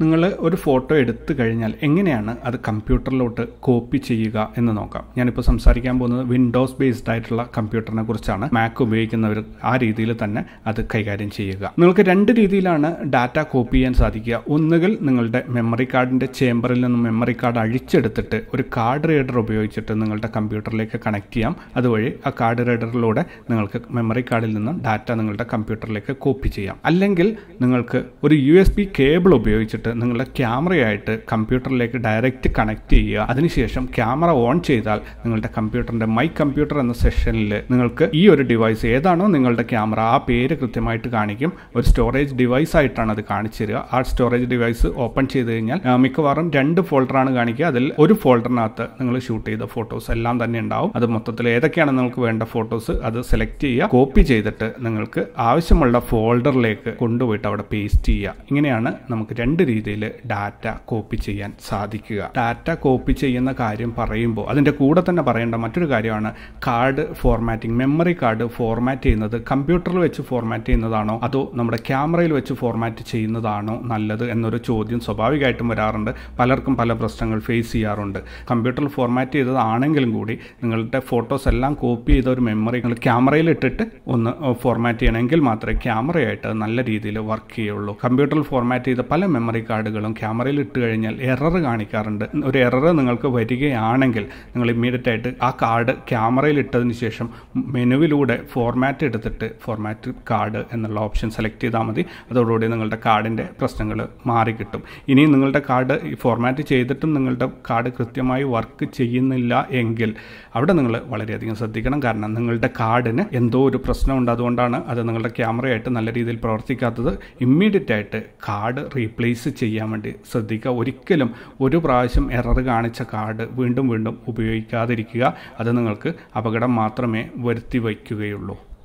നിങ്ങൾ ഒരു ഫോട്ടോ എടുത്തു കഴിഞ്ഞാൽ എങ്ങനെയാണ് അത് കമ്പ്യൂട്ടറിലോട്ട് കോപ്പി ചെയ്യുക എന്ന് നോക്കാം. ഞാനിപ്പോൾ സംസാരിക്കാൻ പോകുന്നത് വിൻഡോസ് ബേസ്ഡ് ആയിട്ടുള്ള കമ്പ്യൂട്ടറിനെ കുറിച്ചാണ്. മാക് ഉപയോഗിക്കുന്നവർ ആ രീതിയിൽ തന്നെ അത് കൈകാര്യം ചെയ്യുക. നിങ്ങൾക്ക് രണ്ട് രീതിയിലാണ് ഡാറ്റ കോപ്പി ചെയ്യാൻ സാധിക്കുക. ഒന്നുകിൽ നിങ്ങളുടെ മെമ്മറി കാർഡിന്റെ ചേംബറിൽ നിന്നും മെമ്മറി കാർഡ് അഴിച്ചെടുത്തിട്ട് ഒരു കാർഡ് റീഡർ ഉപയോഗിച്ചിട്ട് നിങ്ങളുടെ കമ്പ്യൂട്ടറിലേക്ക് കണക്ട് ചെയ്യാം. അതുവഴി ആ കാർഡ് റീഡറിലൂടെ നിങ്ങൾക്ക് മെമ്മറി കാർഡിൽ നിന്നും ഡാറ്റ നിങ്ങളുടെ കമ്പ്യൂട്ടറിലേക്ക് കോപ്പി ചെയ്യാം. അല്ലെങ്കിൽ നിങ്ങൾക്ക് ഒരു യു കേബിൾ ഉപയോഗിച്ചിട്ട് നിങ്ങളുടെ ക്യാമറയായിട്ട് കമ്പ്യൂട്ടറിലേക്ക് ഡയറക്റ്റ് കണക്ട് ചെയ്യുക. അതിനുശേഷം ക്യാമറ ഓൺ ചെയ്താൽ നിങ്ങളുടെ കമ്പ്യൂട്ടറിന്റെ മൈ കമ്പ്യൂട്ടർ എന്ന സെഷനിൽ നിങ്ങൾക്ക് ഈ ഒരു ഡിവൈസ് ഏതാണോ നിങ്ങളുടെ ക്യാമറ ആ പേര് കൃത്യമായിട്ട് കാണിക്കും. ഒരു സ്റ്റോറേജ് ഡിവൈസ് ആയിട്ടാണ് അത് കാണിച്ചു തരിക. ആ സ്റ്റോറേജ് ഡിവൈസ് ഓപ്പൺ ചെയ്ത് കഴിഞ്ഞാൽ മിക്കവാറും രണ്ട് ഫോൾഡറാണ് കാണിക്കുക. അതിൽ ഒരു ഫോൾഡറിനകത്ത് നിങ്ങൾ ഷൂട്ട് ചെയ്ത ഫോട്ടോസ് എല്ലാം തന്നെ ഉണ്ടാവും. അത് മൊത്തത്തിൽ ഏതൊക്കെയാണ് നിങ്ങൾക്ക് വേണ്ട ഫോട്ടോസ് അത് സെലക്ട് ചെയ്യുക. കോപ്പി ചെയ്തിട്ട് നിങ്ങൾക്ക് ആവശ്യമുള്ള ഫോൾഡറിലേക്ക് കൊണ്ടുപോയിട്ട് അവിടെ പേസ്റ്റ് ചെയ്യുക. ഇങ്ങനെയാണ് നമുക്ക് രണ്ട് രീതിയിൽ ഡാറ്റ കോപ്പി ചെയ്യാൻ സാധിക്കുക. ഡാറ്റ കോപ്പി ചെയ്യുന്ന കാര്യം പറയുമ്പോൾ അതിന്റെ കൂടെ തന്നെ പറയേണ്ട മറ്റൊരു കാര്യമാണ് card formatting. Memory card format ചെയ്യുന്നത് കമ്പ്യൂട്ടറിൽ വെച്ച് ഫോർമാറ്റ് ചെയ്യുന്നതാണോ? അതോ നമ്മുടെ ക്യാമറയിൽ വെച്ച് ഫോർമാറ്റ് ചെയ്യുന്നതാണോ നല്ലത് എന്നൊരു ചോദ്യം സ്വാഭാവികമായിട്ടും വരാറുണ്ട്. പലർക്കും പല പ്രശ്നങ്ങൾ ഫേസ് ചെയ്യാറുണ്ട്. കമ്പ്യൂട്ടറിൽ ഫോർമാറ്റ് ചെയ്തതാണെങ്കിലും കൂടി നിങ്ങളുടെ ഫോട്ടോസ് എല്ലാം കോപ്പി ചെയ്ത ഒരു മെമ്മറി നിങ്ങൾ ക്യാമറയിൽ ഇട്ടിട്ട് ഒന്ന് ഫോർമാറ്റ് ചെയ്യണമെങ്കിൽ മാത്രമേ ക്യാമറയായിട്ട് നല്ല രീതിയിൽ വർക്ക് ചെയ്യുള്ളൂ. കമ്പ്യൂട്ടറിൽ ഫോർമാറ്റ് ചെയ്ത പല മെമ്മറി കാർഡുകളും ക്യാമറയിൽ ഇട്ട് കഴിഞ്ഞാൽ എറർ കാണിക്കാറുണ്ട്. ഒരു എറർ നിങ്ങൾക്ക് വരികയാണെങ്കിൽ നിങ്ങൾ ഇമ്മീഡിയറ്റ് ആയിട്ട് ആ കാർഡ് ക്യാമറയിൽ ഇട്ടതിന് ശേഷം മെനുവിലൂടെ ഫോർമാറ്റ് എടുത്തിട്ട് ഫോർമാറ്റ് കാർഡ് എന്നുള്ള ഓപ്ഷൻ സെലക്ട് ചെയ്താൽ മതി. അതോടുകൂടി നിങ്ങളുടെ കാർഡിന്റെ പ്രശ്നങ്ങൾ മാറിക്കിട്ടും. ഇനി നിങ്ങളുടെ കാർഡ് ഫോർമാറ്റ് ചെയ്തിട്ടും നിങ്ങളുടെ കാർഡ് കൃത്യമായി വർക്ക് ചെയ്യുന്നില്ല എങ്കിൽ അവിടെ നിങ്ങൾ വളരെയധികം ശ്രദ്ധിക്കണം. കാരണം നിങ്ങളുടെ കാർഡിന് എന്തോ ഒരു പ്രശ്നമുണ്ട്. അതുകൊണ്ടാണ് അത് നിങ്ങളുടെ ക്യാമറയായിട്ട് നല്ല രീതിയിൽ പ്രവർത്തിക്കാത്തത്. ഇമ്മീഡിയറ്റ് ആയിട്ട് കാർഡ് റീപ്ലേസ് ചെയ്യാൻ വേണ്ടി ശ്രദ്ധിക്കുക. ഒരിക്കലും ഒരു പ്രാവശ്യം എറർ കാണിച്ച കാർഡ് വീണ്ടും വീണ്ടും ഉപയോഗിക്കാതിരിക്കുക. അത് നിങ്ങൾക്ക് അപകടം മാത്രമേ വരുത്തി വയ്ക്കുകയുള്ളൂ.